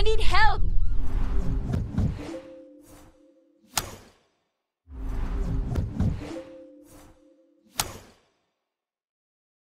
I need help!